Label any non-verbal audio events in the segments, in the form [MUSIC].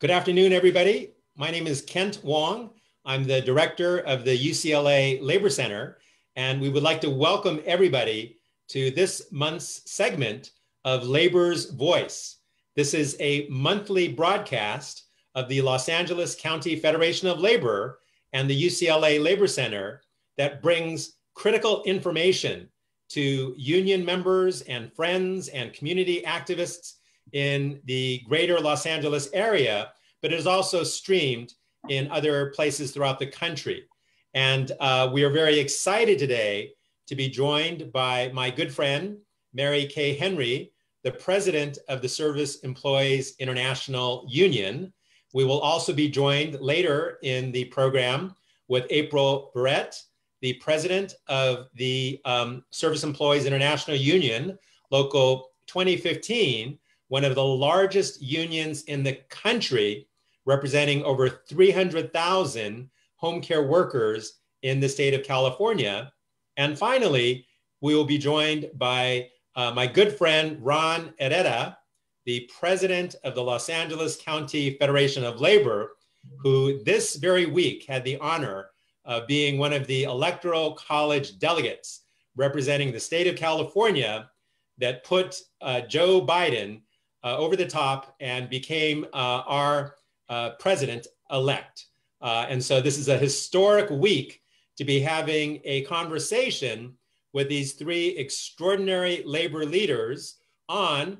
Good afternoon, everybody. My name is Kent Wong. I'm the director of the UCLA Labor Center, and we would like to welcome everybody to this month's segment of Labor's Voice. This is a monthly broadcast of the Los Angeles County Federation of Labor and the UCLA Labor Center that brings critical information to union members and friends and community activists in the greater Los Angeles area, but it is also streamed in other places throughout the country. And uh, we are very excited today to be joined by my good friend, Mary Kay Henry, the president of the Service Employees International Union. We will also be joined later in the program with April Verrett, the president of the um, Service Employees International Union, Local 2015, one of the largest unions in the country, representing over 300,000 home care workers in the state of California. And finally, we will be joined by uh, my good friend Ron Herrera, the president of the Los Angeles County Federation of Labor, who this very week had the honor of being one of the electoral college delegates representing the state of California that put uh, Joe Biden uh, over the top and became uh, our uh, president elect. Uh, and so this is a historic week to be having a conversation with these three extraordinary labor leaders on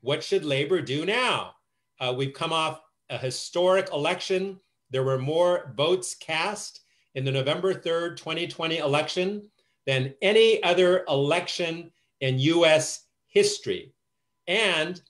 what should labor do now. Uh, we've come off a historic election. There were more votes cast in the November 3rd, 2020 election than any other election in US history. And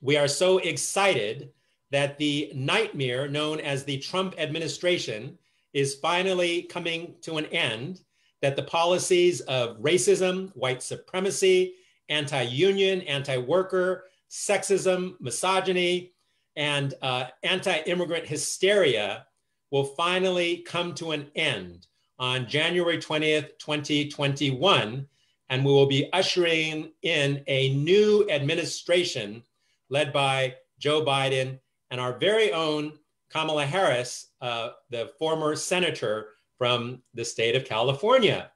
we are so excited that the nightmare known as the Trump administration is finally coming to an end, that the policies of racism, white supremacy, anti union, anti worker, sexism, misogyny, and uh, anti immigrant hysteria will finally come to an end on January 20th, 2021. And we will be ushering in a new administration led by Joe Biden and our very own Kamala Harris, uh, the former senator from the state of California.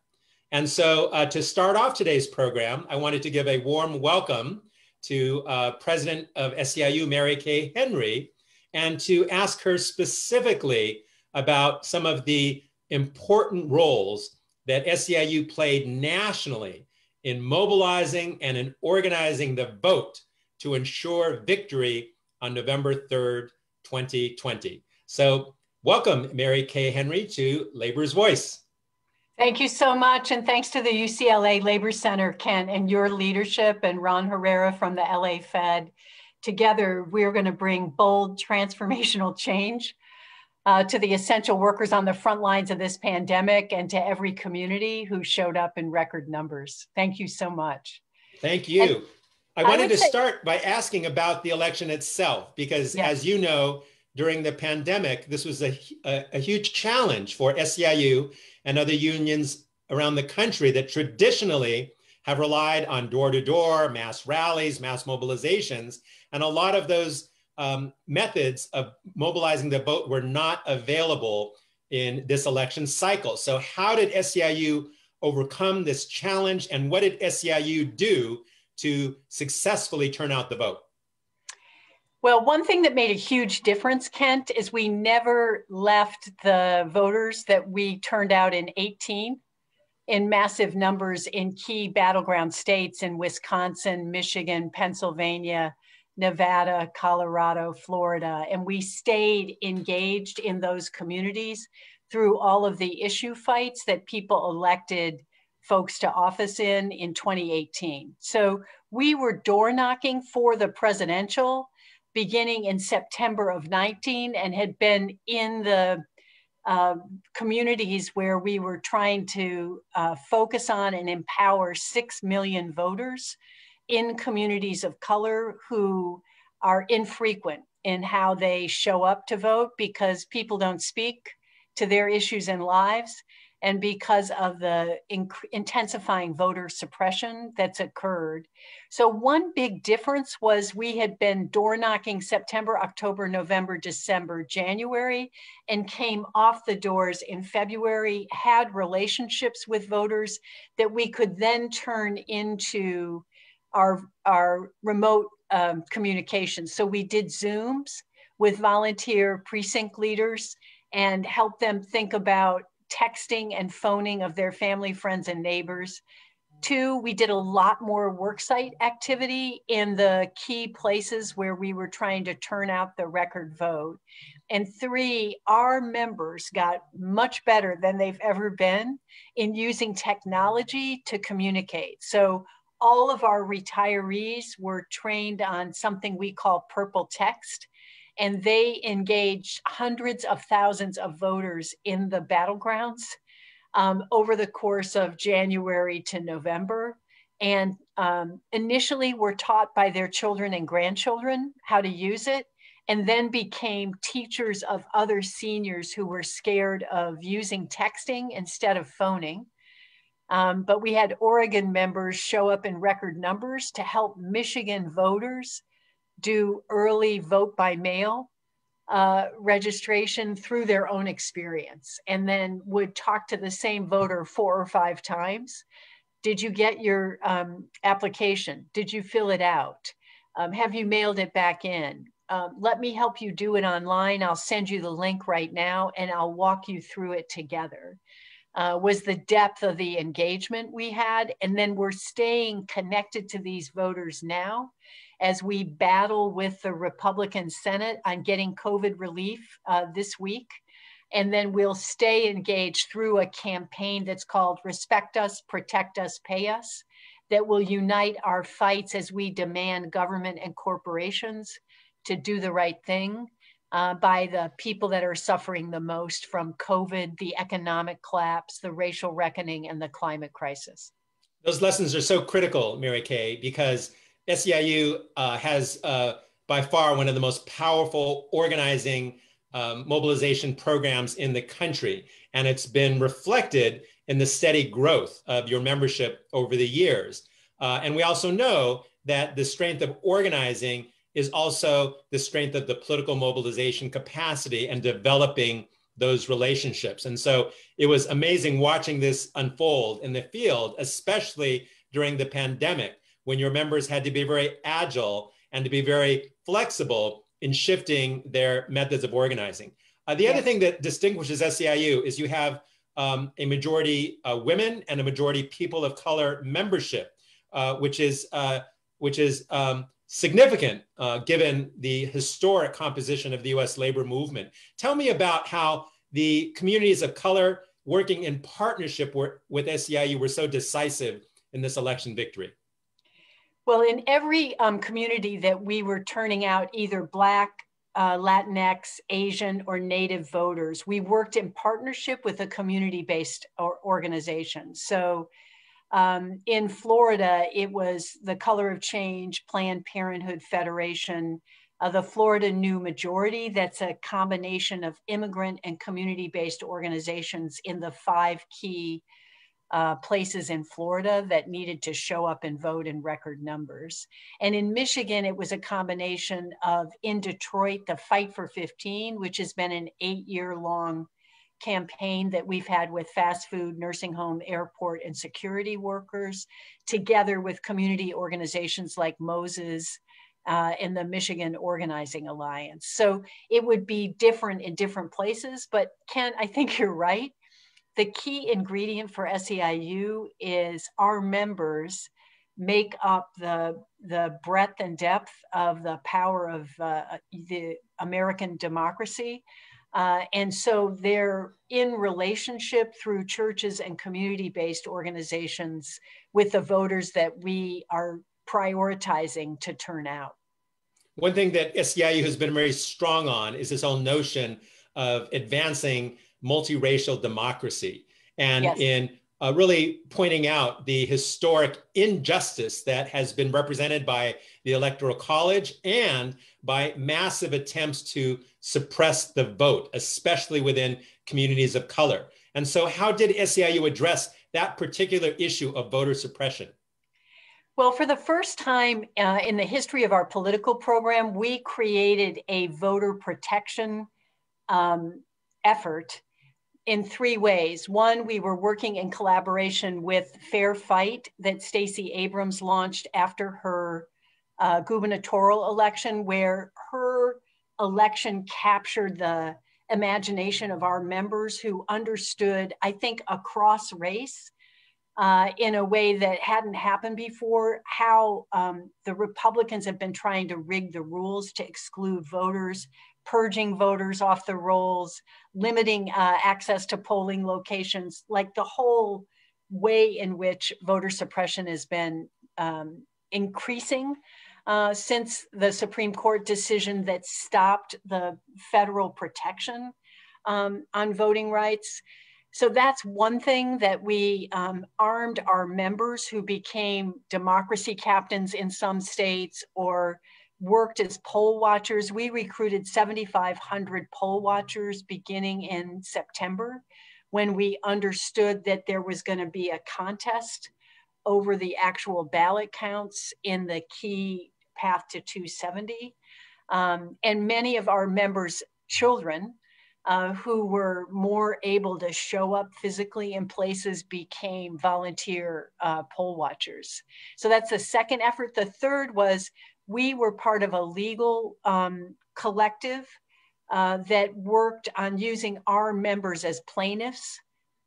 And so, uh, to start off today's program, I wanted to give a warm welcome to uh, President of SEIU, Mary Kay Henry, and to ask her specifically about some of the important roles that SEIU played nationally in mobilizing and in organizing the vote to ensure victory on November 3rd, 2020. So, welcome, Mary Kay Henry, to Labor's Voice. Thank you so much. And thanks to the UCLA Labor Center, Kent, and your leadership, and Ron Herrera from the LA Fed. Together, we're going to bring bold transformational change uh, to the essential workers on the front lines of this pandemic and to every community who showed up in record numbers. Thank you so much. Thank you. And I wanted I to say- start by asking about the election itself, because yes. as you know, during the pandemic, this was a, a, a huge challenge for SEIU and other unions around the country that traditionally have relied on door to door, mass rallies, mass mobilizations. And a lot of those um, methods of mobilizing the vote were not available in this election cycle. So, how did SEIU overcome this challenge and what did SEIU do to successfully turn out the vote? Well, one thing that made a huge difference, Kent, is we never left the voters that we turned out in 18 in massive numbers in key battleground states in Wisconsin, Michigan, Pennsylvania, Nevada, Colorado, Florida. And we stayed engaged in those communities through all of the issue fights that people elected folks to office in in 2018. So we were door knocking for the presidential beginning in September of 19 and had been in the uh, communities where we were trying to uh, focus on and empower 6 million voters in communities of color who are infrequent in how they show up to vote because people don't speak to their issues and lives and because of the intensifying voter suppression that's occurred. So, one big difference was we had been door knocking September, October, November, December, January, and came off the doors in February, had relationships with voters that we could then turn into our, our remote um, communications. So, we did Zooms with volunteer precinct leaders and help them think about texting and phoning of their family, friends, and neighbors. Two, we did a lot more worksite activity in the key places where we were trying to turn out the record vote. And three, our members got much better than they've ever been in using technology to communicate. So all of our retirees were trained on something we call purple text and they engaged hundreds of thousands of voters in the battlegrounds um, over the course of January to November. And um, initially were taught by their children and grandchildren how to use it, and then became teachers of other seniors who were scared of using texting instead of phoning. Um, but we had Oregon members show up in record numbers to help Michigan voters do early vote by mail uh, registration through their own experience and then would talk to the same voter four or five times. Did you get your um, application? Did you fill it out? Um, have you mailed it back in? Um, let me help you do it online. I'll send you the link right now and I'll walk you through it together. Uh, was the depth of the engagement we had. And then we're staying connected to these voters now as we battle with the Republican Senate on getting COVID relief uh, this week. And then we'll stay engaged through a campaign that's called Respect Us, Protect Us, Pay Us, that will unite our fights as we demand government and corporations to do the right thing uh, by the people that are suffering the most from COVID, the economic collapse, the racial reckoning, and the climate crisis. Those lessons are so critical, Mary Kay, because SEIU uh, has uh, by far one of the most powerful organizing um, mobilization programs in the country. And it's been reflected in the steady growth of your membership over the years. Uh, and we also know that the strength of organizing is also the strength of the political mobilization capacity and developing those relationships. And so it was amazing watching this unfold in the field, especially during the pandemic when your members had to be very agile and to be very flexible in shifting their methods of organizing. Uh, the yes. other thing that distinguishes SEIU is you have um, a majority uh, women and a majority people of color membership, uh, which is uh, which is um, significant uh, given the historic composition of the U.S. labor movement. Tell me about how the communities of color working in partnership were, with SEIU were so decisive in this election victory. Well, in every um, community that we were turning out either Black, uh, Latinx, Asian, or Native voters, we worked in partnership with a community based organization. So um, in Florida, it was the Color of Change, Planned Parenthood Federation, uh, the Florida New Majority, that's a combination of immigrant and community based organizations in the five key uh, places in Florida that needed to show up and vote in record numbers. And in Michigan, it was a combination of in Detroit, the Fight for 15, which has been an eight year long campaign that we've had with fast food, nursing home, airport, and security workers, together with community organizations like Moses. Uh, and the Michigan Organizing Alliance. So it would be different in different places, but Ken, I think you're right the key ingredient for SEIU is our members make up the, the breadth and depth of the power of uh, the American democracy. Uh, and so they're in relationship through churches and community based organizations with the voters that we are prioritizing to turn out. One thing that SEIU has been very strong on is this whole notion of advancing multiracial democracy and yes. in uh, really pointing out the historic injustice that has been represented by the Electoral College and by massive attempts to suppress the vote, especially within communities of color. And so, how did SEIU address that particular issue of voter suppression? Well, for the first time uh, in the history of our political program, we created a voter protection um, effort in three ways. One, we were working in collaboration with Fair Fight that Stacey Abrams launched after her uh, gubernatorial election, where her election captured the imagination of our members who understood, I think, across race uh, in a way that hadn't happened before, how um, the Republicans have been trying to rig the rules to exclude voters, purging voters off the rolls, limiting uh, access to polling locations, like the whole way in which voter suppression has been um, increasing uh, since the Supreme Court decision that stopped the federal protection um, on voting rights. So that's one thing that we um, armed our members who became democracy captains in some states or worked as poll watchers. We recruited 7,500 poll watchers beginning in September when we understood that there was going to be a contest over the actual ballot counts in the key path to 270. Um, and many of our members' children uh, who were more able to show up physically in places became volunteer uh, poll watchers. So that's the second effort. The third was we were part of a legal um, collective uh, that worked on using our members as plaintiffs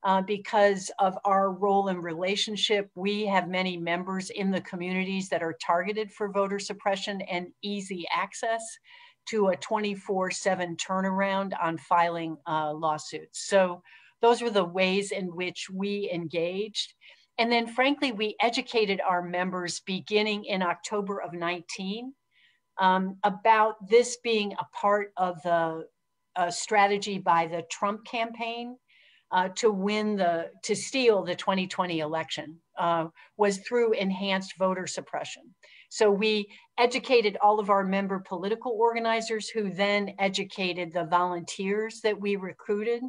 uh, because of our role and relationship. We have many members in the communities that are targeted for voter suppression and easy access to a 24 7 turnaround on filing uh, lawsuits. So, those were the ways in which we engaged. And then, frankly, we educated our members beginning in October of 19 um, about this being a part of the uh, strategy by the Trump campaign uh, to win the, to steal the 2020 election uh, was through enhanced voter suppression. So we educated all of our member political organizers who then educated the volunteers that we recruited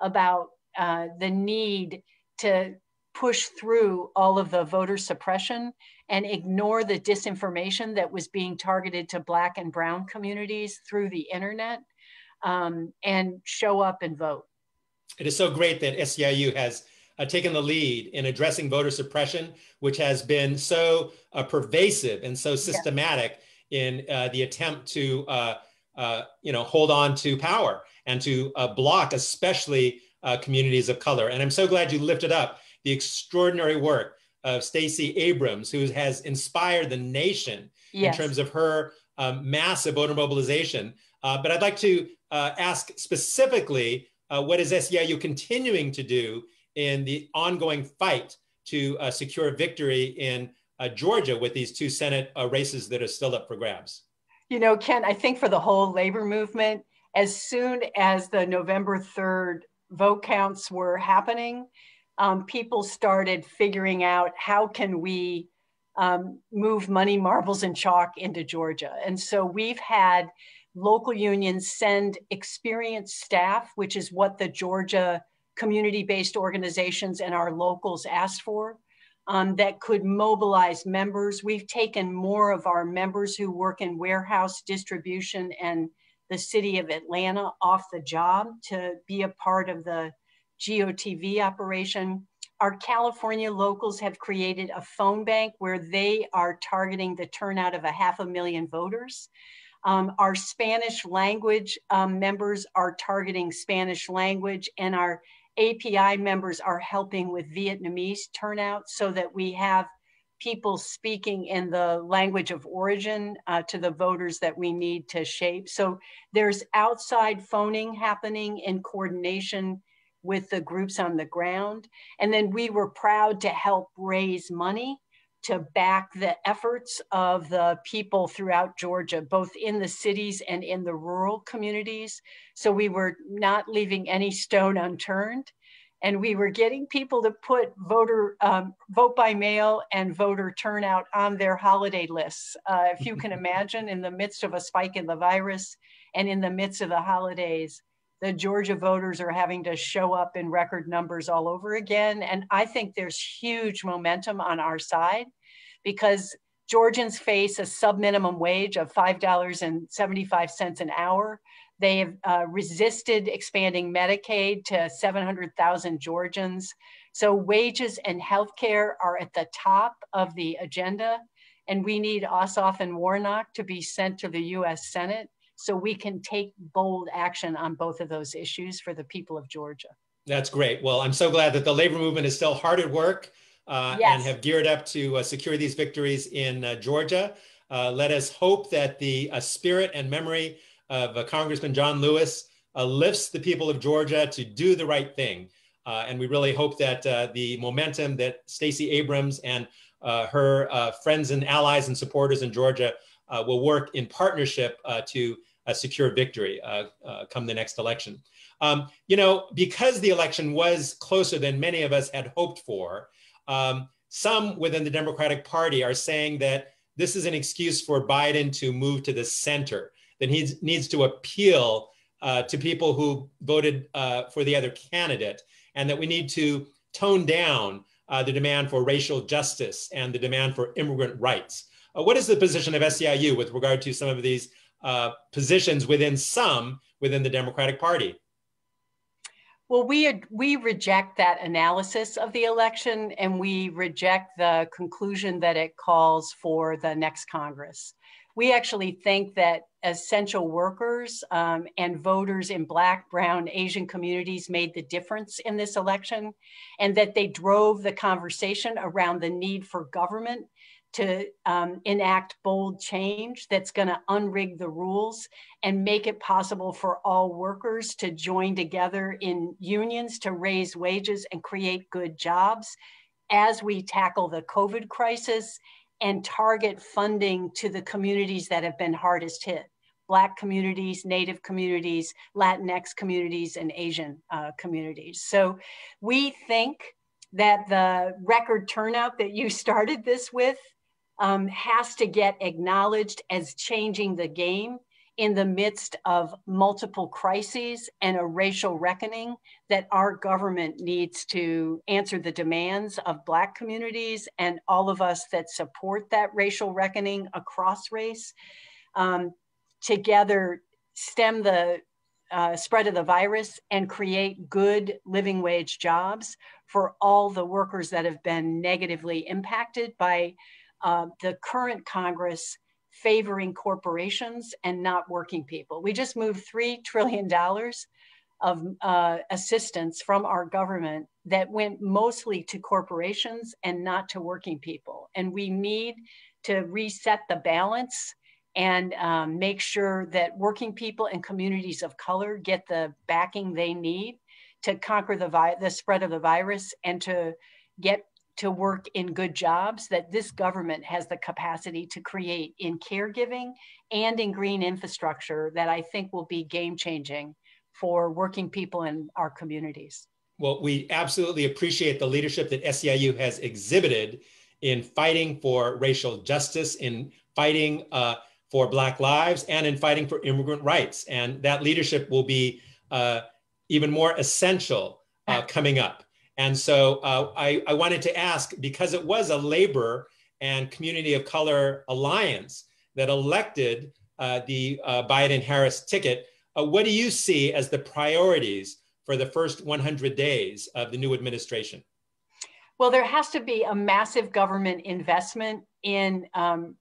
about uh, the need to push through all of the voter suppression and ignore the disinformation that was being targeted to Black and Brown communities through the internet um, and show up and vote. It is so great that SEIU has uh, taken the lead in addressing voter suppression, which has been so uh, pervasive and so systematic yeah. in uh, the attempt to, uh, uh, you know, hold on to power and to uh, block, especially communities of color. And I'm so glad you lifted up the extraordinary work of Stacey Abrams, who has inspired the nation yes. in terms of her um, massive voter mobilization. but I'd like to ask specifically uh, what is SEIU continuing to do in the ongoing fight to uh, secure victory in uh, Georgia with these two Senate uh, races that are still up for grabs? You know, Ken, I think for the whole labor movement, as soon as the November 3rd vote counts were happening, um, people started figuring out how can we um, move money, marbles, and chalk into Georgia. And so we've had local unions send experienced staff, which is what the Georgia community-based organizations and our locals asked for, um, that could mobilize members. We've taken more of our members who work in warehouse distribution and the city of Atlanta off the job to be a part of the GOTV operation. Our California locals have created a phone bank where they are targeting the turnout of a half a million voters. Um, our Spanish language um, members are targeting Spanish language and our API members are helping with Vietnamese turnout so that we have people speaking in the language of origin uh, to the voters that we need to shape. So there's outside phoning happening in coordination with the groups on the ground. And then we were proud to help raise money to back the efforts of the people throughout Georgia, both in the cities and in the rural communities. So we were not leaving any stone unturned. And we were getting people to put voter um, vote by mail and voter turnout on their holiday lists. Uh, if you can [LAUGHS] imagine, in the midst of a spike in the virus and in the midst of the holidays, the Georgia voters are having to show up in record numbers all over again. And I think there's huge momentum on our side because Georgians face a sub minimum wage of $5.75 an hour. They have uh, resisted expanding Medicaid to 700,000 Georgians. So wages and healthcare are at the top of the agenda. And we need Ossoff and Warnock to be sent to the US Senate so we can take bold action on both of those issues for the people of Georgia. That's great. Well, I'm so glad that the labor movement is still hard at work uh, yes. and have geared up to uh, secure these victories in uh, Georgia. Uh, let us hope that the uh, spirit and memory of uh, Congressman John Lewis lifts the people of Georgia to do the right thing. and we really hope that the momentum that Stacey Abrams and her friends and allies and supporters in Georgia will work in partnership to a secure victory uh, uh, come the next election. Um, you know, because the election was closer than many of us had hoped for, um, some within the Democratic Party are saying that this is an excuse for Biden to move to the center, that he needs to appeal uh, to people who voted uh, for the other candidate, and that we need to tone down uh, the demand for racial justice and the demand for immigrant rights. Uh, what is the position of SEIU with regard to some of these uh, positions within some within the Democratic Party. Well, we we reject that analysis of the election, and we reject the conclusion that it calls for the next Congress. We actually think that essential workers um, and voters in Black, Brown, Asian communities made the difference in this election, and that they drove the conversation around the need for government to um, enact bold change that's going to unrig the rules and make it possible for all workers to join together in unions to raise wages and create good jobs as we tackle the COVID crisis and target funding to the communities that have been hardest hit. Black communities, Native communities, Latinx communities, and Asian uh, communities. So we think that the record turnout that you [LAUGHS] started this with um, has to get acknowledged as changing the game in the midst of multiple crises and a racial reckoning that our government needs to answer the demands of Black communities and all of us that support that racial reckoning across race. Um, together, stem the uh, spread of the virus and create good living wage jobs for all the workers that have been negatively impacted by uh, the current Congress favoring corporations and not working people. We just moved $3 [LAUGHS] trillion of uh, assistance from our government that went mostly to corporations and not to working people. And we need to reset the balance and um, make sure that working people and communities of color get the backing they need to conquer the, the spread of the virus and to get to work in good jobs that this government has the capacity to create in caregiving and in green infrastructure that I think will be game changing for working people in our communities. Well, we absolutely appreciate the leadership that SEIU has exhibited in fighting for racial justice, in fighting uh, for Black lives, and in fighting for immigrant rights. And that leadership will be uh, even more essential uh, coming up. And so uh, I, I wanted to ask because it was a labor and community of color alliance that elected uh, the uh, Biden Harris ticket. Uh, what do you see as the priorities for the first 100 days of the new administration? Well, there has to be a massive government investment in um,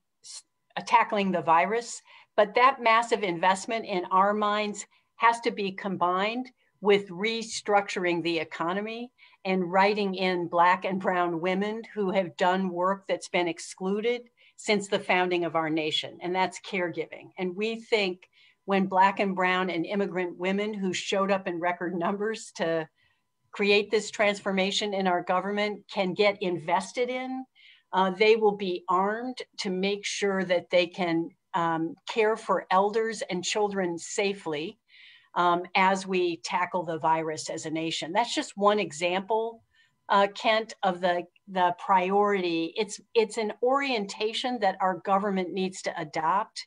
tackling the virus, but that massive investment in our minds has to be combined with restructuring the economy and writing in Black and Brown women who have done work that's been excluded since the founding of our nation, and that's caregiving. And we think when Black and Brown and immigrant women who showed up in record numbers to create this transformation in our government can get invested in, uh, they will be armed to make sure that they can um, care for elders and children safely um, as we tackle the virus as a nation. That's just one example, uh, Kent, of the, the priority. It's, it's an orientation that our government needs to adopt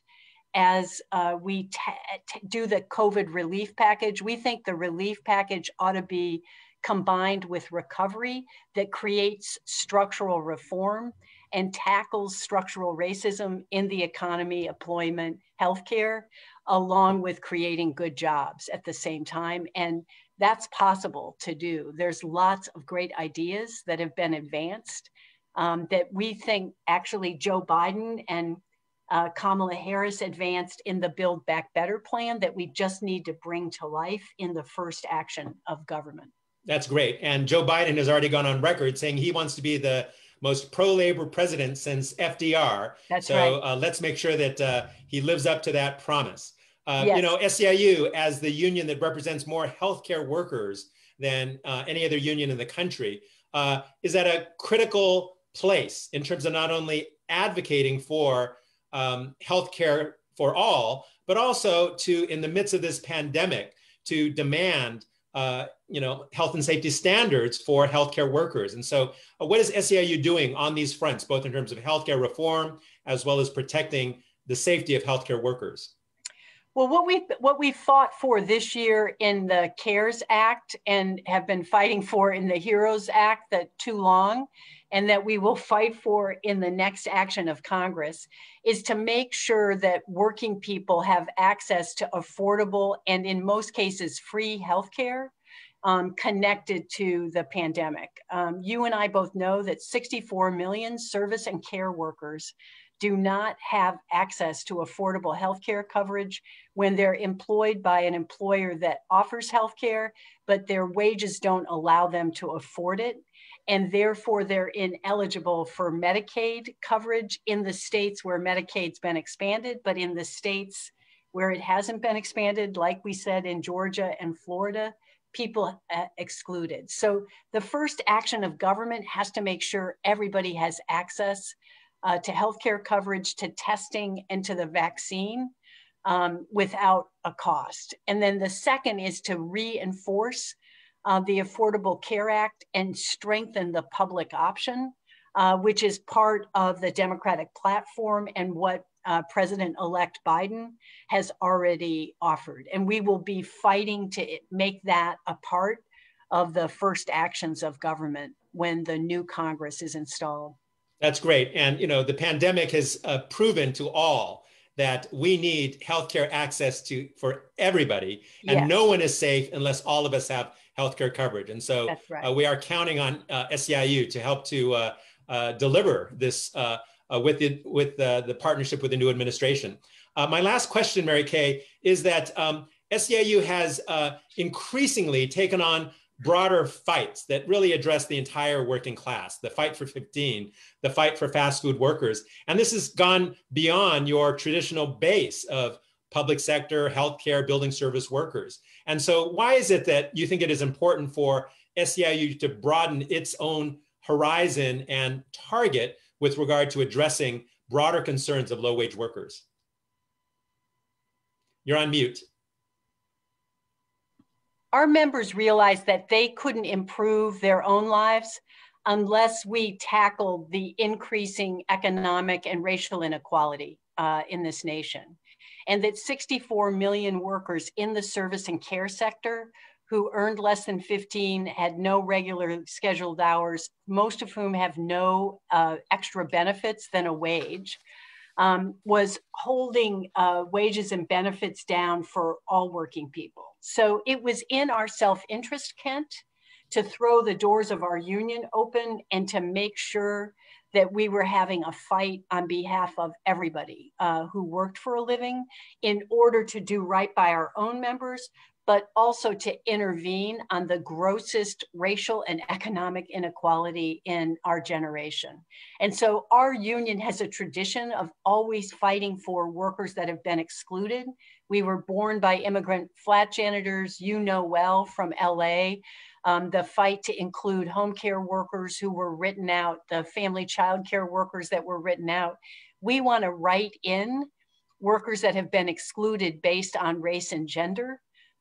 as uh, we do the COVID relief package. We think the relief package ought to be combined with recovery that creates structural reform and tackles structural racism in the economy, employment, healthcare, along with creating good jobs at the same time. And that's possible to do. There's lots of great ideas that have been advanced um, that we think actually Joe Biden and uh, Kamala Harris advanced in the Build Back Better plan that we just need to bring to life in the first action of government. That's great. And Joe Biden has already gone on record saying he wants to be the most pro-labor president since FDR. That's so, right. Uh, let's make sure that uh, he lives up to that promise. Uh, yes. You know, SEIU, as the union that represents more healthcare workers than uh, any other union in the country, uh, is at a critical place in terms of not only advocating for um, healthcare for all, but also to, in the midst of this pandemic, to demand uh, you know, health and safety standards for healthcare workers. And so, uh, what is SEIU doing on these fronts, both in terms of healthcare reform as well as protecting the safety of healthcare workers? Well, what we what we fought for this year in the CARES Act and have been fighting for in the HEROES Act that too long and that we will fight for in the next action of Congress is to make sure that working people have access to affordable and, in most cases, free healthcare um, connected to the pandemic. Um, you and I both know that 64 million service and care workers do not have access to affordable health care coverage when they're employed by an employer that offers health care, but their wages don't allow them to afford it and therefore they're ineligible for Medicaid coverage in the states where Medicaid's been expanded, but in the states where it hasn't been expanded, like we said in Georgia and Florida, people uh, excluded. So the first action of government has to make sure everybody has access uh, to healthcare coverage, to testing, and to the vaccine um, without a cost. And then the second is to reinforce uh, the Affordable Care Act and strengthen the public option, uh, which is part of the Democratic platform and what uh, President elect Biden has already offered. And we will be fighting to make that a part of the first actions of government when the new Congress is installed. That's great. And, you know, the pandemic has uh, proven to all that we need healthcare access to for everybody and yes. no one is safe unless all of us have healthcare coverage. And so right. uh, we are counting on uh, SEIU to help to uh, uh deliver this uh, uh, with, the, with the the, partnership with the new administration. my last question, Mary Kay, is that um, SEIU has increasingly taken on broader fights that really address the entire working class the fight for 15 the fight for fast food workers and this has gone beyond your traditional base of public sector, healthcare, building service workers. And so, why is it that you think it is important for SEIU to broaden its own horizon and target with regard to addressing broader concerns of low wage workers? You're on mute. Our members realized that they couldn't improve their own lives unless we tackled the increasing economic and racial inequality uh, in this nation and that 64 million workers in the service and care sector who earned less than 15 had no regular scheduled hours, most of whom have no uh, extra benefits than a wage, um, was holding uh, wages and benefits down for all working people. So it was in our self interest, Kent, to throw the doors of our union open and to make sure that we were having a fight on behalf of everybody uh, who worked for a living in order to do right by our own members, but also to intervene on the grossest racial and economic inequality in our generation. And so our union has a tradition of always fighting for workers that have been excluded. We were born by immigrant flat janitors, you know well from LA um, the fight to include home care workers who were written out, the family child care workers that were written out. We want to write in workers that have been excluded based on race and gender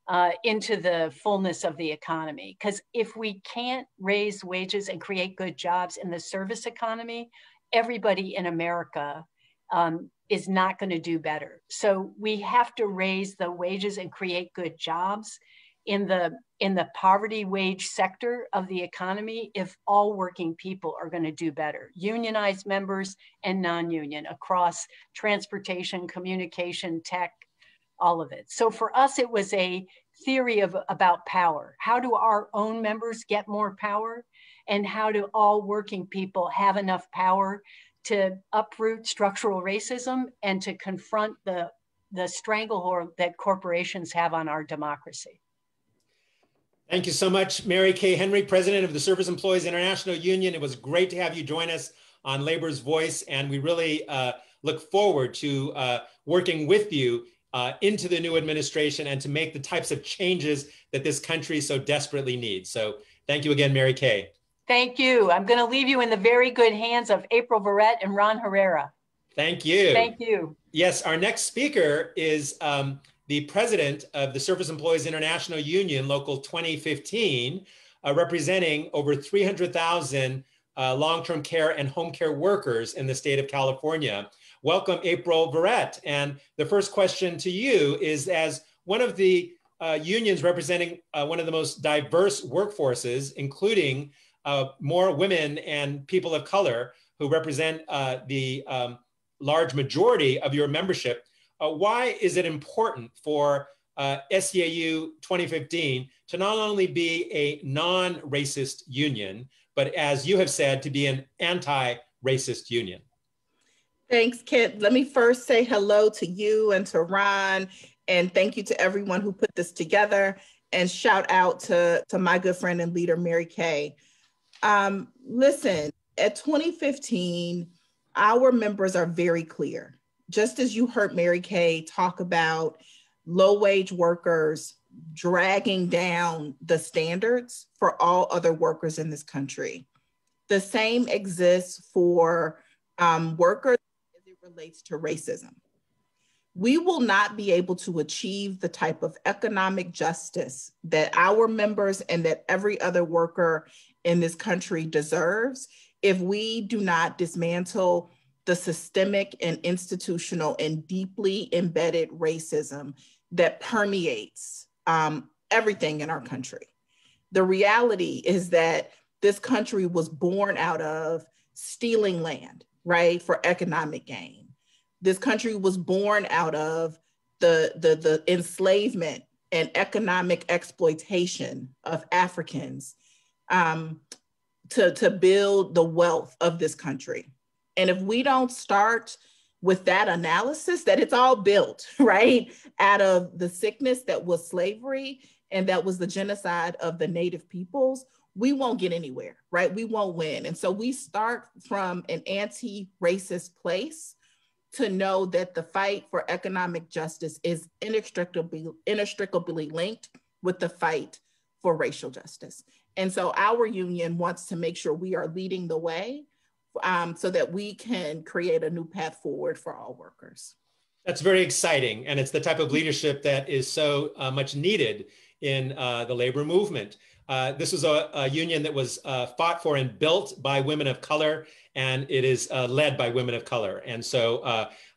uh, into the fullness of the economy. Because if we can't raise wages and create good jobs in the service economy, everybody in America um, is not going to do better. So we have to raise the wages and create good jobs in the in the poverty wage sector of the economy if all working people are going to do better unionized members and non-union across transportation communication tech all of it. So for us it was a theory of about power. How do our own members get more power? And how do all working people have enough power to uproot structural racism and to confront the the stranglehold that corporations have on our democracy? Thank you so much, Mary Kay Henry, President of the Service Employees International Union. It was great to have you join us on Labor's Voice, and we really uh, look forward to uh, working with you uh, into the new administration and to make the types of changes that this country so desperately needs. So thank you again, Mary Kay. Thank you. I'm going to leave you in the very good hands of April Verrett and Ron Herrera. Thank you. Thank you. Yes, our next speaker is um, the president of the Service Employees International Union, Local 2015, uh, representing over 300,000 uh, long-term care and home care workers in the state of California. Welcome, April Verrett. And the first question to you is as one of the uh, unions representing uh, one of the most diverse workforces, including uh, more women and people of color who represent uh, the um, large majority of your membership, uh, why is it important for uh, SEIU 2015 to not only be a non-racist union, but as you have said, to be an anti-racist union? Thanks, Kent. Let me first say hello to you and to Ron, and thank you to everyone who put this together, and shout out to, to my good friend and leader, Mary Kay. Um, listen, at 2015, our members are very clear just as you heard Mary Kay talk about low wage workers dragging down the standards for all other workers in this country, the same exists for um, workers relates to racism. We will not be able to achieve the type of economic justice that our members and that every other worker in this country deserves if we do not dismantle the systemic and institutional and deeply embedded racism that permeates um, everything in our country. The reality is that this country was born out of stealing land, right, for economic gain. This country was born out of the, the, the enslavement and economic exploitation of Africans um, to, to build the wealth of this country. And if we don't start with that analysis, that it's all built, [LAUGHS] right, out of the sickness that was slavery and that was the genocide of the native peoples, we won't get anywhere, right? We won't win. And so we start from an anti racist place to know that the fight for economic justice is inextricably, inextricably linked with the fight for racial justice. And so our union wants to make sure we are leading the way um, so that we can create a new path forward for all workers. That's very exciting. And it's the type of leadership that is so uh, much needed in uh, the labor movement. Uh, this was a, a, union that was uh, fought for and built by women of color, and it is uh, led by women of color. And so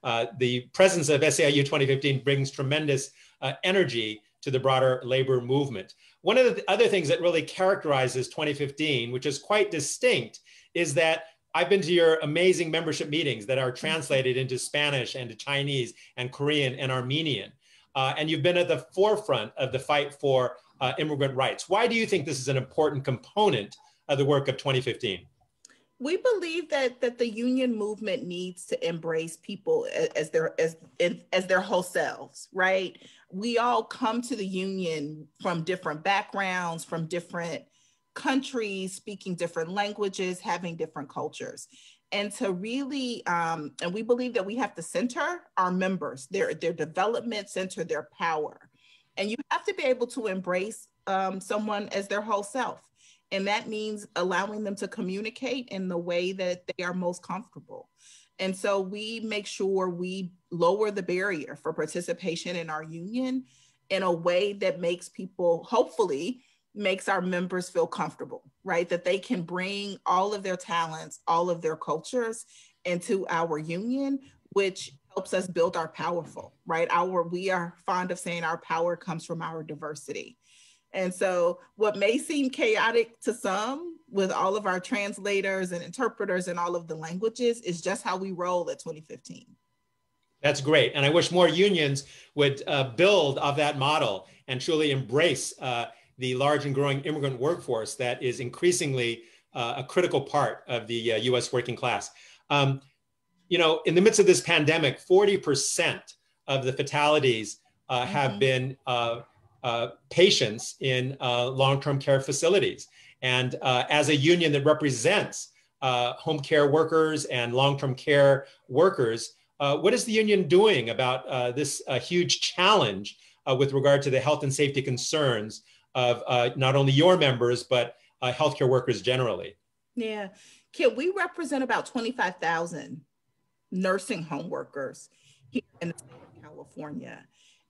uh, the presence of SEIU 2015 brings tremendous energy to the broader labor movement. One of the other things that really characterizes 2015, which is quite distinct, is that I've been to your amazing membership meetings that are translated into Spanish and Chinese and Korean and Armenian. Uh, and you've been at the forefront of the fight for uh, immigrant rights. Why do you think this is an important component of the work of 2015? We believe that that the union movement needs to embrace people as, their as as their whole selves, right? We all come to the union from different backgrounds, from different countries, speaking different languages, having different cultures. And to really, um, and we believe that we have to center our members, their, their development, center their power. And you have to be able to embrace um, someone as their whole self. And that means allowing them to communicate in the way that they are most comfortable. And so we make sure we lower the barrier for participation in our union in a way that makes people hopefully makes our members feel comfortable, right? That they can bring all of their talents, all of their cultures into our union, which helps us build our powerful, right? Our we are fond of saying our power comes from our diversity. And so what may seem chaotic to some with all of our translators and interpreters and all of the languages is just how we roll at 2015. That's great. And I wish more unions would uh, build off that model and truly embrace uh, the large and growing immigrant workforce that is increasingly uh, a critical part of the US uh, working class. Um, you know, in the midst of this pandemic, 40% of the fatalities uh, have mm-hmm. been uh, uh, patients in uh, long-term care facilities. And uh, as a union that represents uh, home care workers and long-term care workers, what is the union doing about this huge challenge with regard to the health and safety concerns of not only your members, but healthcare workers generally? Yeah. Can we represent about 25,000 nursing home workers here in California?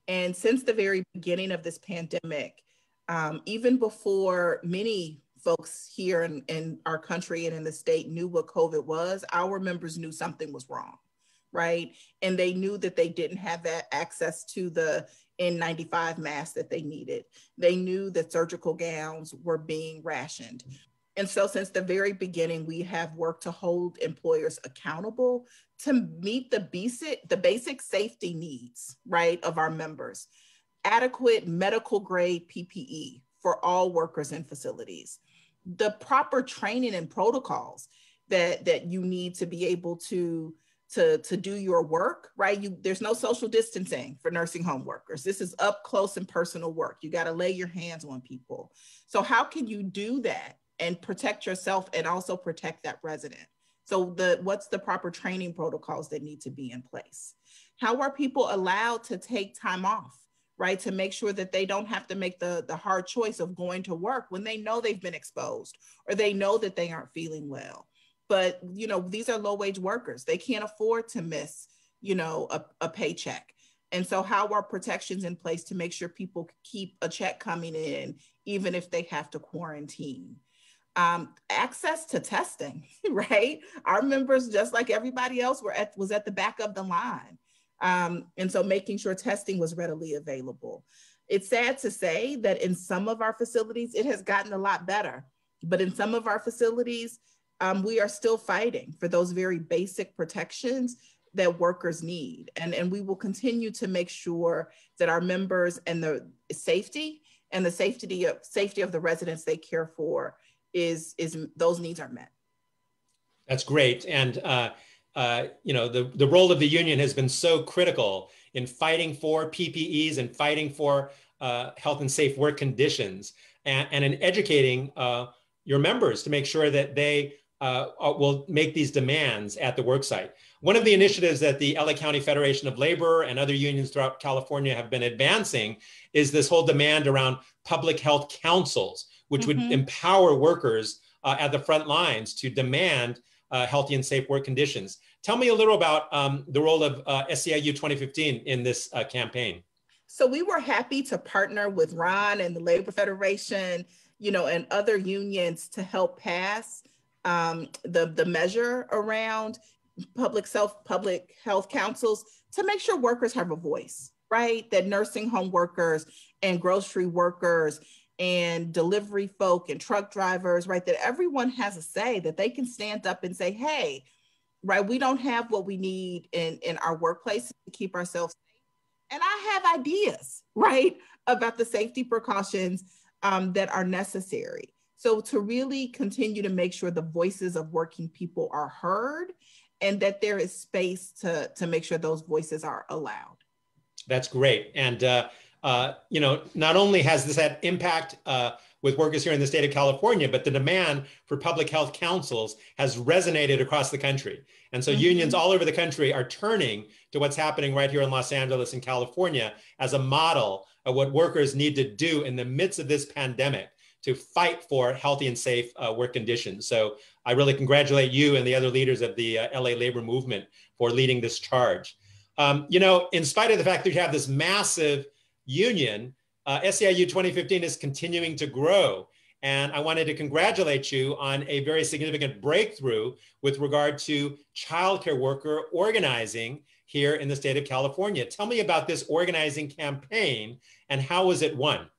And since the very beginning of this pandemic, um, even before many folks here in, in our country and in the state knew what COVID was, our members knew something was wrong, right? And they knew that they didn't have that access to the N95 masks that they needed. They knew that surgical gowns were being rationed. And so, since the very beginning, we have worked to hold employers accountable to meet the basic, the basic safety needs, right, of our members. Adequate medical grade PPE for all workers and facilities. The proper training and protocols that, that you need to be able to to, to do your work, right? You, there's no social distancing for nursing home workers. This is up close and personal work. You got to lay your hands on people. So, how can you do that and protect yourself and also protect that resident? So the what's the proper training protocols that need to be in place? How are people allowed to take time off, right? To make sure that they don't have to make the, the hard choice of going to work when they know they've been exposed or they know that they aren't feeling well. But you know, these are low wage workers. They can't afford to miss, you know, a, a paycheck. And so, how are protections in place to make sure people keep a check coming in, even if they have to quarantine? Um, access to testing, [LAUGHS] right? Our members, just like everybody else, were at was at the back of the line, um, and so making sure testing was readily available. It's sad to say that in some of our facilities it has gotten a lot better, but in some of our facilities um, we are still fighting for those very basic protections that workers need, and and we will continue to make sure that our members and the safety and the safety of safety of the residents they care for is is those needs are met. That's great, and uh, uh, you know the the role of the union has been so critical in fighting for PPEs and fighting for uh, health and safe work conditions, and, and in educating uh, your members to make sure that they uh, will make these demands at the worksite. One of the initiatives that the LA County Federation of Labor and other unions throughout California have been advancing is this whole demand around public health councils which mm-hmm. would empower workers uh, at the front lines to demand uh, healthy and safe work conditions. Tell me a little about um, the role of uh, SEIU 2015 in this uh, campaign. So we were happy to partner with Ron and the Labor Federation, you know, and other unions to help pass um, the the measure around public self public health councils to make sure workers have a voice, right? That nursing home workers and grocery workers and delivery folk and truck drivers, right? That everyone has a say that they can stand up and say, hey, right, we don't have what we need in, in our workplace to keep ourselves safe. And I have ideas, [LAUGHS] right, about the safety precautions um, that are necessary. So to really continue to make sure the voices of working people are heard and that there is space to, to make sure those voices are allowed. That's great. And uh, uh, you know, not only has this had impact uh, with workers here in the state of California, but the demand for public health councils has resonated across the country. And so mm-hmm. unions all over the country are turning to what's happening right here in Los Angeles and California as a model of what workers need to do in the midst of this pandemic to fight for healthy and safe uh, work conditions. So I really congratulate you and the other leaders of the uh, LA labor movement for leading this charge. Um, you know, in spite of the fact that you have this massive union, uh, SEIU 2015 is continuing to grow. And I wanted to congratulate you on a very significant breakthrough with regard to childcare worker organizing here in the state of California. Tell me about this organizing campaign and how was it won?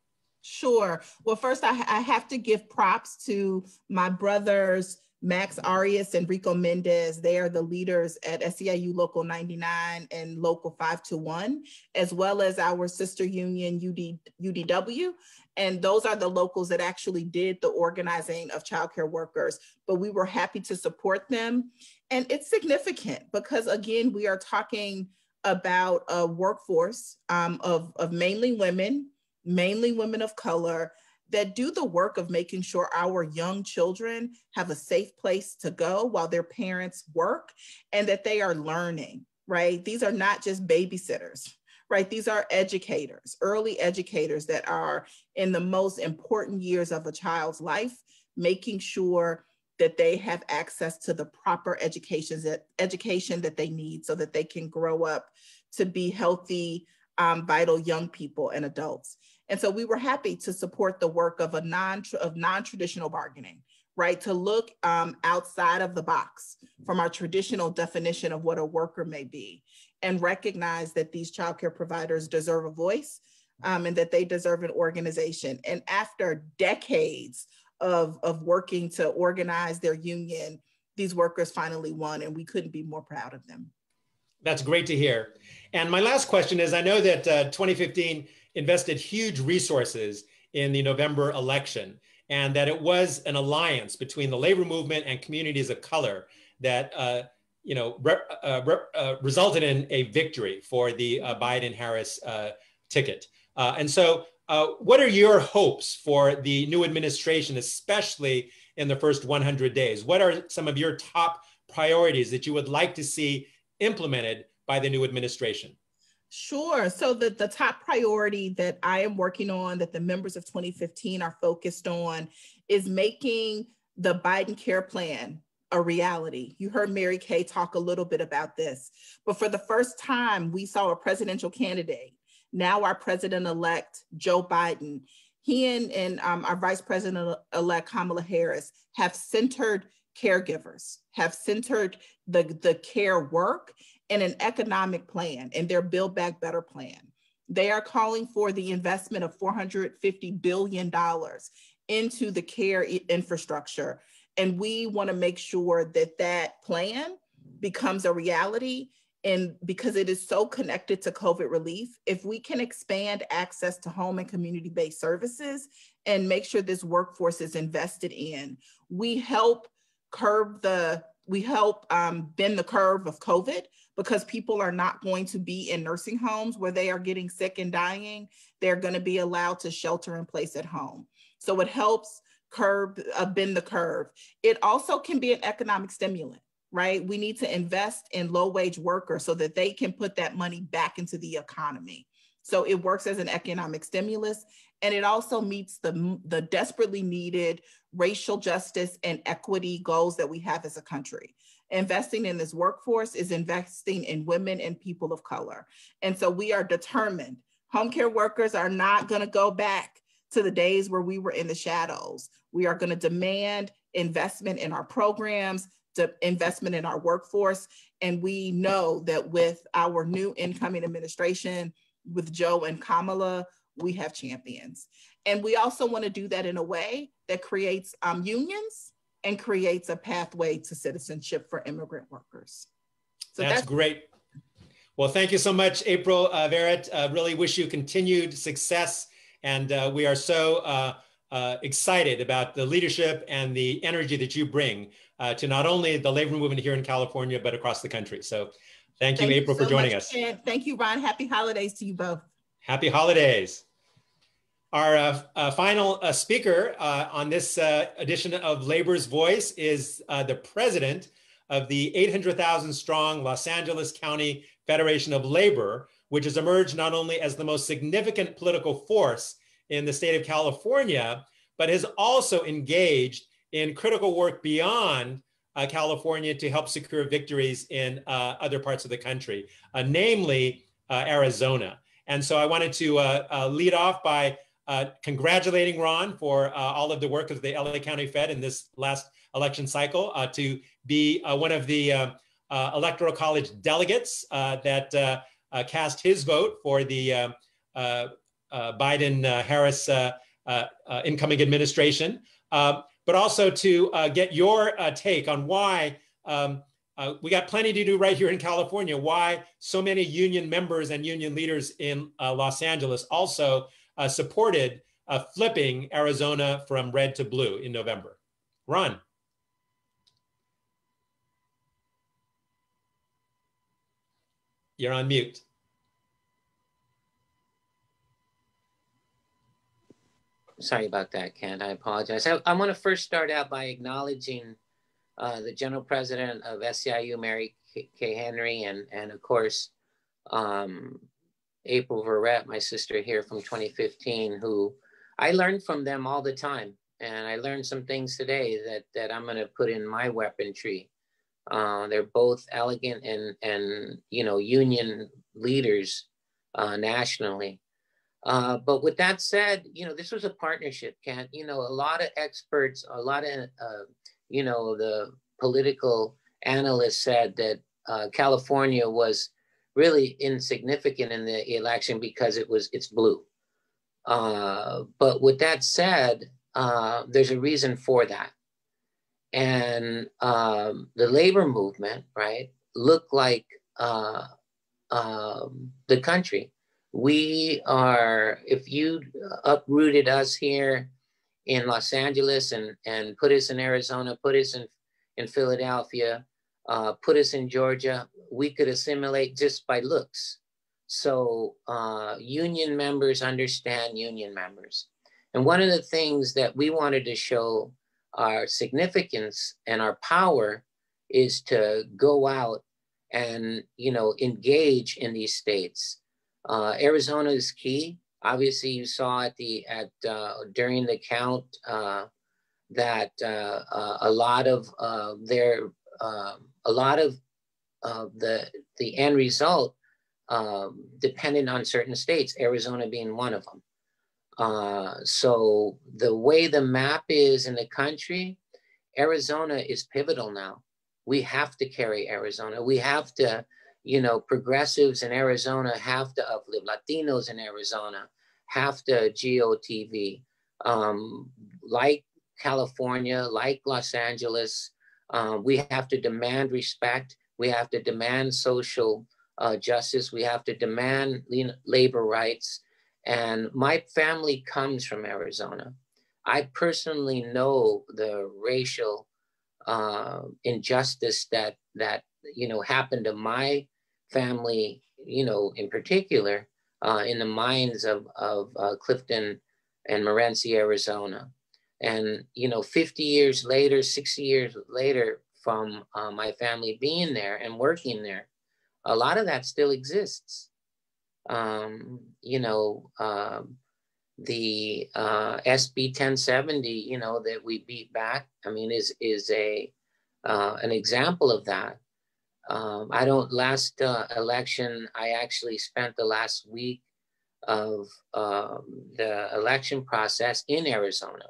Sure. Well, first, I, I have to give props to my brothers, Max Arias and Riko Mendez. They are the leaders at SEIU Local 99 and Local 521, as well as our sister union, UD, UDW. And those are the locals that actually did the organizing of childcare workers. But we were happy to support them. And it's significant because, again, we are talking about a workforce um, of, of mainly women mainly women of color, that do the work of making sure our young children have a safe place to go while their parents work and that they are learning, right? These are not just babysitters, right? These are educators, early educators that are in the most important years of a child's life, making sure that they have access to the proper education that, education that they need so that they can grow up to be healthy, um, vital young people and adults. And so we were happy to support the work of a non of non-traditional bargaining, right? To look um, outside of the box from our traditional definition of what a worker may be and recognize that these childcare providers deserve a voice um, and that they deserve an organization. And after decades of, of working to organize their union, these workers finally won and we couldn't be more proud of them. That's great to hear. And my last question is, I know that uh, 2015 invested huge resources in the November election, and that it was an alliance between the labor movement and communities of color that uh, you know uh, uh, resulted in a victory for the uh, Biden-Harris uh, ticket. And so, what are your hopes for the new administration, especially in the first 100 days? What are some of your top priorities that you would like to see implemented by the new administration? Sure. So the, the top priority that I am working on, that the members of 2015 are focused on, is making the Biden Care Plan a reality. You heard Mary Kay talk a little bit about this, but for the first time, we saw a presidential candidate, now our president-elect Joe Biden. He and, and um, our vice president-elect Kamala Harris have centered caregivers, have centered the, the care work and an economic plan and their Build Back Better plan. They are calling for the investment of $450 billion into the care infrastructure. And we want to make sure that that plan becomes a reality. And because it is so connected to COVID relief, if we can expand access to home and community based services and make sure this workforce is invested in, we help curb the, we help um, bend the curve of COVID because people are not going to be in nursing homes where they are getting sick and dying. They're going to be allowed to shelter in place at home. So it helps curb, uh, bend the curve. It also can be an economic stimulant, right? We need to invest in low wage workers so that they can put that money back into the economy. So it works as an economic stimulus and it also meets the, the desperately needed racial justice and equity goals that we have as a country investing in this workforce is investing in women and people of color. And so we are determined. Home care workers are not going to go back to the days where we were in the shadows. We are going to demand investment in our programs, investment in our workforce. And we know that with our new incoming administration, with Joe and Kamala, we have champions. And we also want to do that in a way that creates um, unions and creates a pathway to citizenship for immigrant workers. So that's, that's great. Well, thank you so much, April uh, Verrett. Uh, really wish you continued success. And uh, we are so uh, uh, excited about the leadership and the energy that you bring uh, to not only the labor movement here in California, but across the country. So thank you, thank April, you so for joining much, us. And thank you, Ron. Happy holidays to you both. Happy holidays. Our uh, uh, final uh, speaker uh, on this uh, edition of Labor's Voice is uh, the president of the 800,000 strong Los Angeles County Federation of Labor, which has emerged not only as the most significant political force in the state of California, but has also engaged in critical work beyond California to help secure victories in other parts of the country, namely Arizona. And so I wanted to lead off by uh, congratulating Ron for uh, all of the work of the LA County Fed in this last election cycle uh, to be uh, one of the uh, uh, Electoral College delegates that cast his vote for the Biden-Harris incoming administration, but also to get your take on why um, uh, we got plenty to do right here in California. Why so many union members and union leaders in uh, Los Angeles also uh, supported flipping Arizona from red to blue in November. Ron. You're on mute. Sorry about that, Kent. I apologize. I, I want to first start out by acknowledging uh, the general president of SEIU, Mary Kay Henry, and, and of course, um, April Verrett, my sister here from 2015, who I learned from them all the time. And I learned some things today that, that I'm going to put in my weaponry uh, they're both elegant and and you know union leaders uh, nationally. Uh, but with that said, you know this was a partnership. Kent, you know a lot of experts, a lot of uh, you know the political analysts said that uh, California was really insignificant in the election because it was it's blue. Uh, but with that said, there's a reason for that and um, the labor movement, right, look like uh, um, the country. We are, if you uprooted us here in Los Angeles and, and put us in Arizona, put us in, in Philadelphia, uh, put us in Georgia, we could assimilate just by looks. So uh, union members understand union members. And one of the things that we wanted to show our significance and our power is to go out and you know engage in these states. Uh, Arizona is key. Obviously, you saw at the at uh, during the count uh, that uh, uh, a lot of their a lot of the the end result um, depended on certain states. Arizona being one of them. Uh, so the way the map is in the country, Arizona is pivotal now. We have to carry Arizona. We have to, you know, progressives in Arizona have to uplift. Latinos in Arizona have to GOTV. Um, like California, like Los Angeles, uh, we have to demand respect. We have to demand social uh, justice. We have to demand labor rights. And my family comes from Arizona. I personally know the racial uh, injustice that that you know happened to my family, you know, in particular, uh, in the mines of of uh, Clifton and Morenci, Arizona. And you know, 50 years later, 60 years later, from uh, my family being there and working there, a lot of that still exists um, you know, um, the uh, SB 1070, you know, that we beat back. I mean, is is a uh, an example of that. Um, I don't. Last uh, election, I actually spent the last week of um, the election process in Arizona,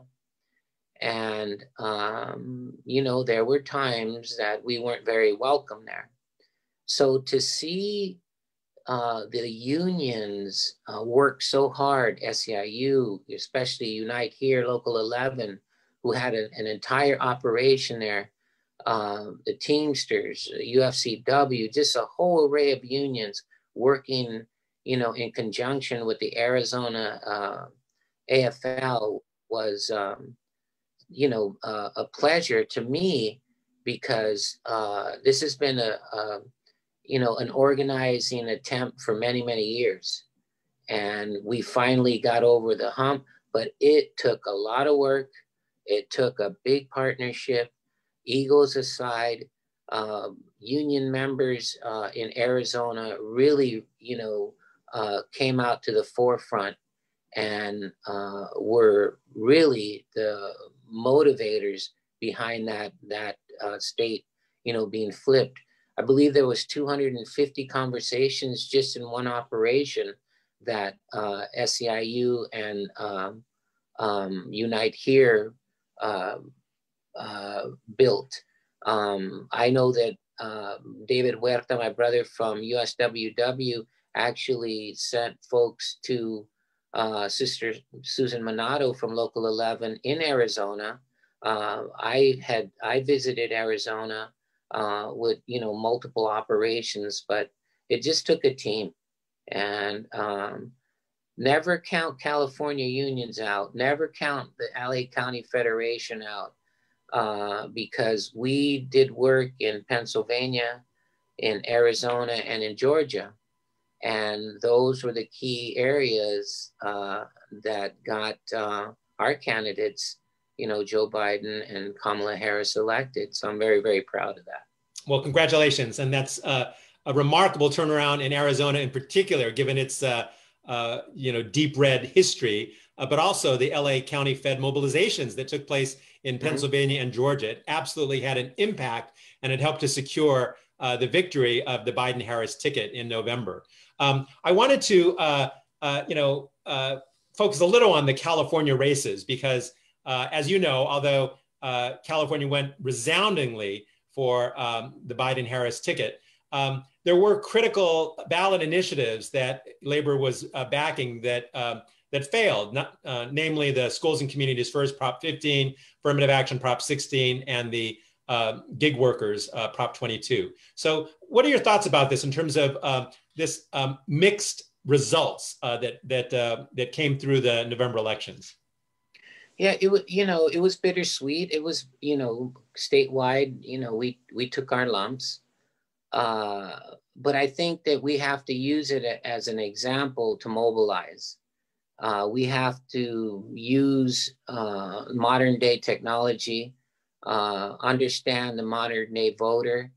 and um, you know, there were times that we weren't very welcome there. So to see uh, the unions uh, work so hard, SEIU, especially Unite Here, Local 11, who had a, an entire operation there, uh, the Teamsters, UFCW, just a whole array of unions working, you know, in conjunction with the Arizona uh, AFL was, um, you know, uh, a pleasure to me because uh, this has been a, a you know, an organizing attempt for many, many years. And we finally got over the hump, but it took a lot of work. It took a big partnership, egos aside. Um, union members uh, in Arizona really, you know, uh, came out to the forefront and uh, were really the motivators behind that that uh, state, you know, being flipped I believe there was 250 conversations just in one operation that uh, SEIU and um, um, Unite Here uh, uh, built. Um, I know that uh, David Huerta, my brother from USWW, actually sent folks to uh, Sister Susan Minato from Local 11 in Arizona. Uh, I had I visited Arizona uh, with you know multiple operations, but it just took a team, and um, never count California unions out. Never count the LA County Federation out, uh, because we did work in Pennsylvania, in Arizona, and in Georgia and those were the key areas uh, that got uh, our candidates, you know, Joe Biden and Kamala Harris elected. So I'm very, very proud of that. Well, congratulations. And that's uh, a remarkable turnaround in Arizona in particular, given its, uh, uh, you know, deep red history, uh, but also the LA County Fed mobilizations that took place in mm-hmm. Pennsylvania and Georgia. It absolutely had an impact and it helped to secure the victory of the Biden-Harris ticket in November. Um, I wanted to, uh, uh, you know, uh, focus a little on the California races because, uh, as you know, although uh, California went resoundingly for um, the Biden-Harris ticket, um, there were critical ballot initiatives that labor was uh, backing that um, that failed, not, namely the Schools and Communities First Prop 15, Affirmative Action Prop 16, and the uh, gig workers, uh, Prop 22. So, what are your thoughts about this in terms of uh, this um, mixed results uh, that that uh, that came through the November elections? Yeah, it was you know it was bittersweet. It was you know statewide. You know we we took our lumps, uh, but I think that we have to use it as an example to mobilize. Uh, we have to use uh, modern day technology, uh, understand the modern day voter,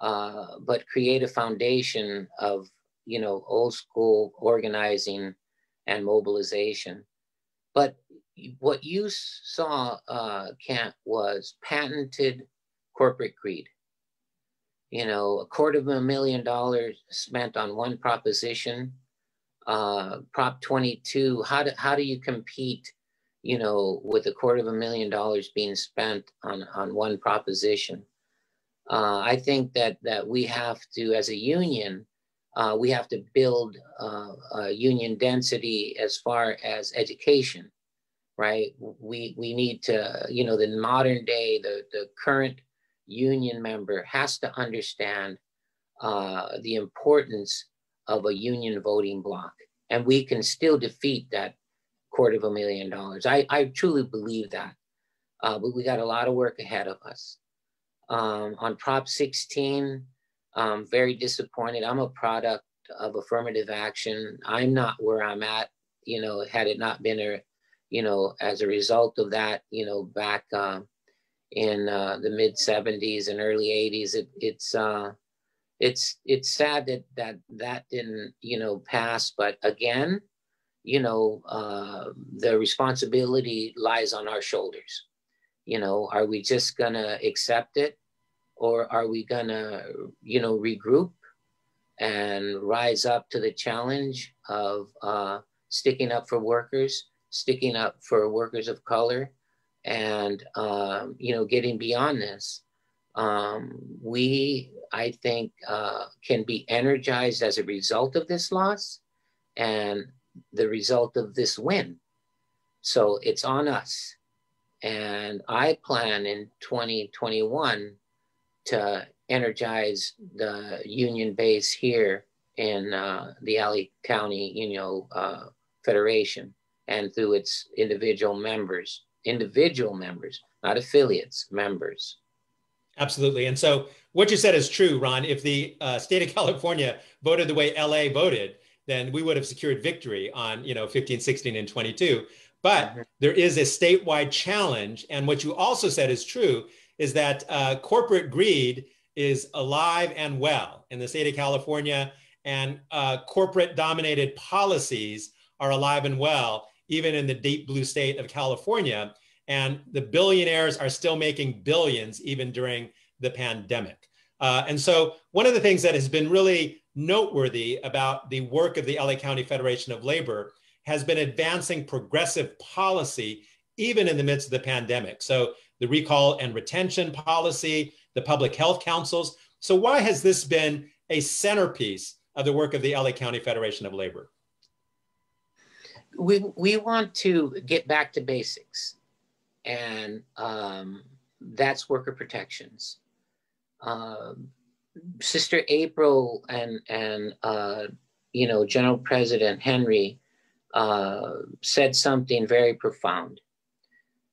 uh, but create a foundation of you know, old school organizing and mobilization. But what you saw, uh, Kent, was patented corporate greed. You know, a quarter of a million dollars spent on one proposition. Uh, Prop 22, how do, how do you compete, you know, with a quarter of a million dollars being spent on, on one proposition? Uh, I think that, that we have to, as a union, uh, we have to build uh, union density as far as education, right? We, we need to, you know, the modern day, the, the current union member has to understand uh, the importance of a union voting block. And we can still defeat that quarter of a million dollars. I, I truly believe that. Uh, but we got a lot of work ahead of us. Um, on Prop 16, um, very disappointed. I'm a product of affirmative action. I'm not where I'm at, you know, had it not been a, you know, as a result of that, you know, back uh, in uh, the mid 70s and early 80s, it, it's, uh, it's, it's sad that that that didn't, you know, pass. But again, you know, uh, the responsibility lies on our shoulders. You know, are we just gonna accept it? Or are we gonna, you know, regroup and rise up to the challenge of uh, sticking up for workers, sticking up for workers of color, and um, you know, getting beyond this? Um, we, I think, uh, can be energized as a result of this loss and the result of this win. So it's on us. And I plan in 2021 to energize the union base here in uh, the LA County, you know, uh, Federation and through its individual members, individual members, not affiliates, members. Absolutely. And so what you said is true, Ron. If the uh, state of [LAUGHS] California voted the way LA voted, then we would have secured victory on, you know, 15, 16, and 22. But mm-hmm. there is a statewide challenge. And what you also said is true is that uh, corporate greed is alive and well in the state of California, and uh, corporate dominated policies are alive and well, even in the deep blue state of California. And the billionaires are still making billions even during the pandemic. Uh, and so, one of the things that has been really noteworthy about the work of the LA County Federation of Labor has been advancing progressive policy even in the midst of the pandemic. So, the recall and retention policy, the public health councils, So why has this been a centerpiece of the work of the LA County Federation of Labor? We, we want to get back to basics, and um, that's worker protections. Um, Sister April and and uh, you know General President Henry uh, said something very profound.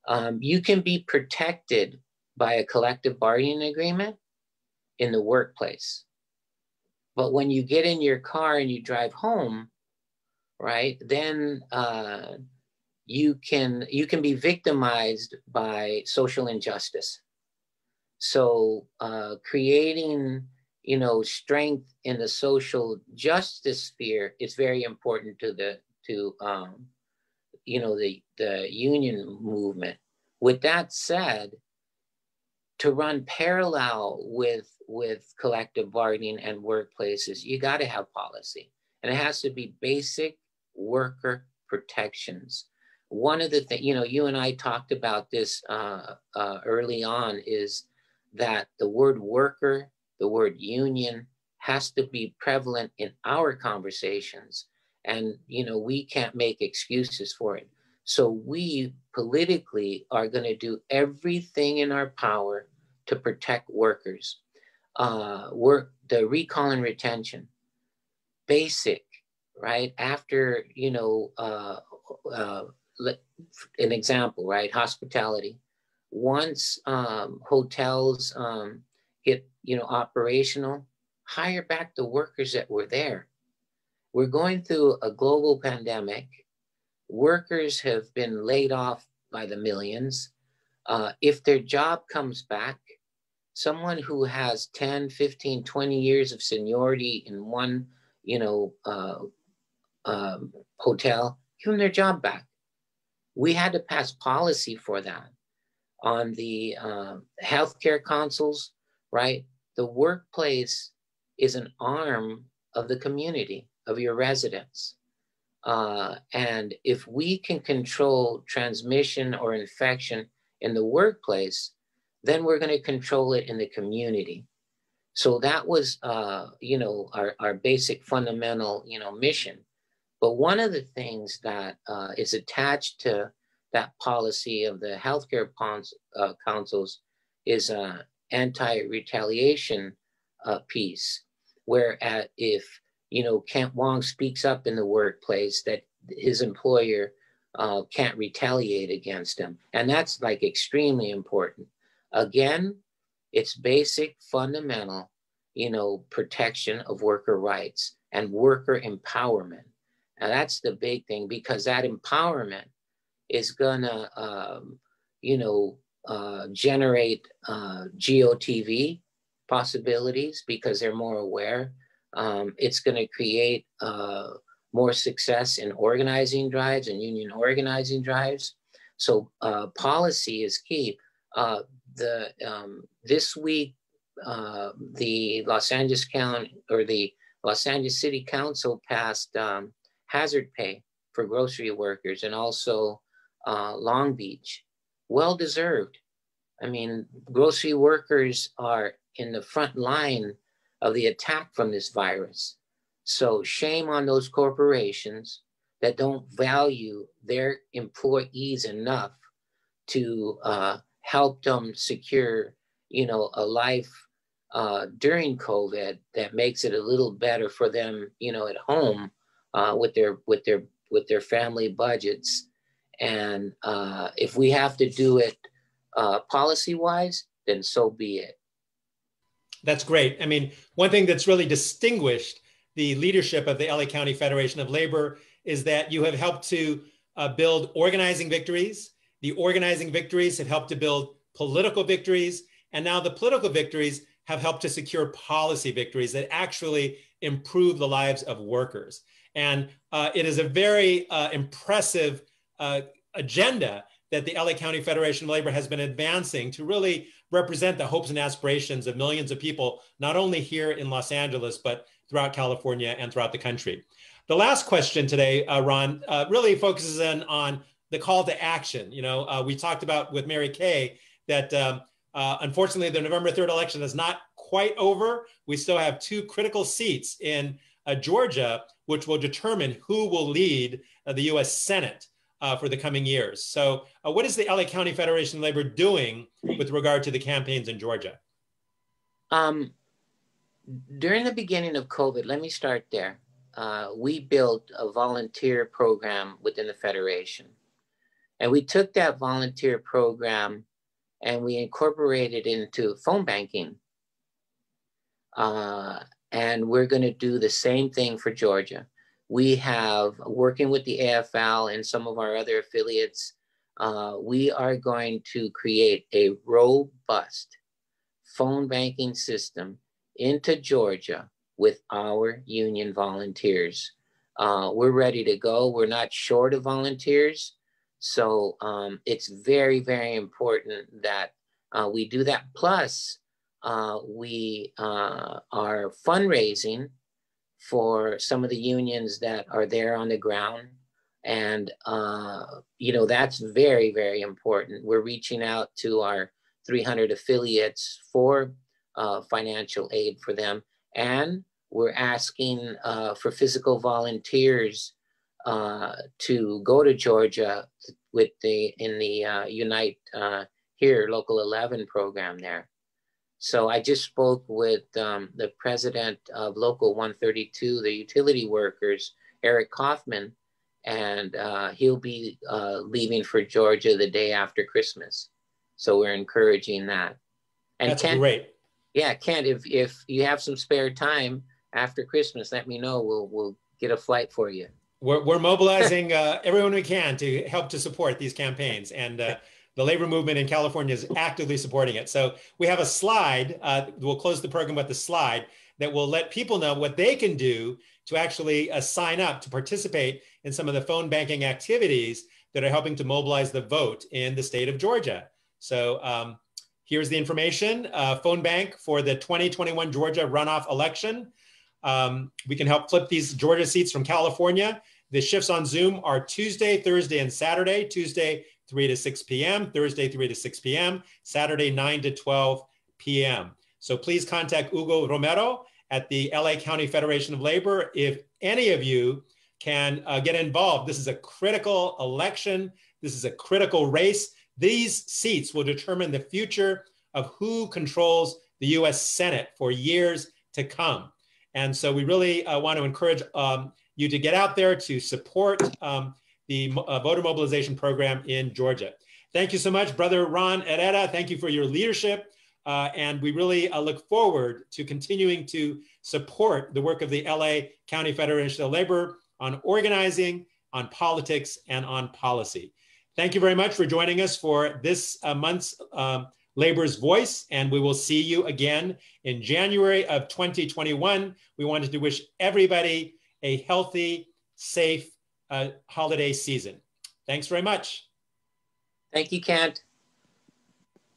Um, you can be protected by a collective bargaining agreement in the workplace, but when you get in your car and you drive home, right, then uh, you can you can be victimized by social injustice. So uh, creating you know strength in the social justice sphere is very important to the to um, you know the the union movement. With that said, to run parallel with with collective bargaining and workplaces, you got to have policy, and it has to be basic worker protections. One of the things, you know, you and I talked about this uh, uh, early on, is that the word worker, the word union, has to be prevalent in our conversations and you know we can't make excuses for it. So we politically are going to do everything in our power to protect workers. Uh work the recall and retention basic right? After you know uh, uh an example right? Hospitality. Once um, hotels um, get you know operational hire back the workers that were there we're going through a global pandemic. Workers have been laid off by the millions. Uh, if their job comes back, someone who has 10, 15, 20 years of seniority in one, you know, uh, um, hotel, give them their job back. We had to pass policy for that on the uh, healthcare councils, right? The workplace is an arm of the community of your residents. Uh, and if we can control transmission or infection in the workplace, then we're going to control it in the community. So that was, uh, you know, our, our basic fundamental, you know, mission. But one of the things that uh, is attached to that policy of the healthcare uh, councils is an anti-retaliation uh, piece, where at, if you know, Kent Wong speaks up in the workplace that his employer uh, can't retaliate against him. And that's like extremely important. Again, it's basic, fundamental, you know, protection of worker rights and worker empowerment. And that's the big thing because that empowerment is gonna, um, you know, uh, generate uh, GOTV possibilities because they're more aware um, it's going to create uh, more success in organizing drives and union organizing drives. So uh, policy is key. Uh, the um, this week, uh, the Los Angeles County or the Los Angeles City Council passed um, hazard pay for grocery workers and also uh, Long Beach. Well deserved. I mean, grocery workers are in the front line of the attack from this virus. So shame on those corporations that don't value their employees enough to uh, help them secure, you know, a life uh, during COVID that makes it a little better for them, you know, at home uh, with their with their with their family budgets. And uh, if we have to do it uh, policy wise, then so be it. That's great. I mean, one thing that's really distinguished the leadership of the LA County Federation of Labor is that you have helped to uh, build organizing victories. The organizing victories have helped to build political victories. And now the political victories have helped to secure policy victories that actually improve the lives of workers. And uh, it is a very uh, impressive uh, agenda that the LA County Federation of Labor has been advancing to really represent the hopes and aspirations of millions of people, not only here in Los Angeles, but throughout California and throughout the country. The last question today, uh, Ron, uh, really focuses in on the call to action. You know, uh, we talked about with Mary Kay that um, uh, unfortunately the November 3rd election is not quite over. We still have two critical seats in uh, Georgia, which will determine who will lead uh, the US Senate uh, for the coming years. So, uh, what is the LA County Federation of Labor doing with regard to the campaigns in Georgia? Um, during the beginning of COVID, let me start there. Uh, we built a volunteer program within the Federation. And we took that volunteer program and we incorporated into phone banking. Uh, and we're going to do the same thing for Georgia. We have, working with the AFL and some of our other affiliates, uh, we are going to create a robust phone banking system into Georgia with our union volunteers. Uh, we're ready to go. We're not short of volunteers. So um, it's very, very important that uh, we do that. Plus, uh, we uh, are fundraising for some of the unions that are there on the ground. And, uh, you know, that's very, very important. We're reaching out to our 300 affiliates for uh, financial aid for them. And we're asking uh, for physical volunteers uh, to go to Georgia with the in the uh, Unite uh, Here Local 11 program there. So I just spoke with um, the president of Local 132, the utility workers, Eric Kaufman, and uh, he'll be uh, leaving for Georgia the day after Christmas. So we're encouraging that. And That's Kent, great. Yeah, Kent, if if you have some spare time after Christmas, let me know. We'll we'll get a flight for you. We're, we're mobilizing uh, everyone we can to help to support these campaigns, and uh, the labor movement in California is actively supporting it. So we have a slide. Uh, we'll close the program with the slide that will let people know what they can do to actually uh, sign up to participate in some of the phone banking activities that are helping to mobilize the vote in the state of Georgia. So um, here's the information, uh, phone bank for the 2021 Georgia runoff election. Um, we can help flip these Georgia seats from California. The shifts on Zoom are Tuesday, Thursday, and Saturday. Tuesday, 3 to 6 p.m., Thursday, 3 to 6 p.m., Saturday, 9 to 12 p.m. So please contact Hugo Romero at the LA County Federation of Labor if any of you can uh, get involved. This is a critical election. This is a critical race. These seats will determine the future of who controls the US Senate for years to come. And so we really uh, want to encourage um, you to get out there to support um, the uh, voter mobilization program in Georgia. Thank you so much, Brother Ron Herrera. Thank you for your leadership. Uh, and we really uh, look forward to continuing to support the work of the LA County Federation of Labor on organizing, on politics, and on policy. Thank you very much for joining us for this uh, month's um, Labor's Voice, and we will see you again in January of 2021. We wanted to wish everybody a healthy, safe Uh, holiday season. Thanks very much. Thank you, Kent.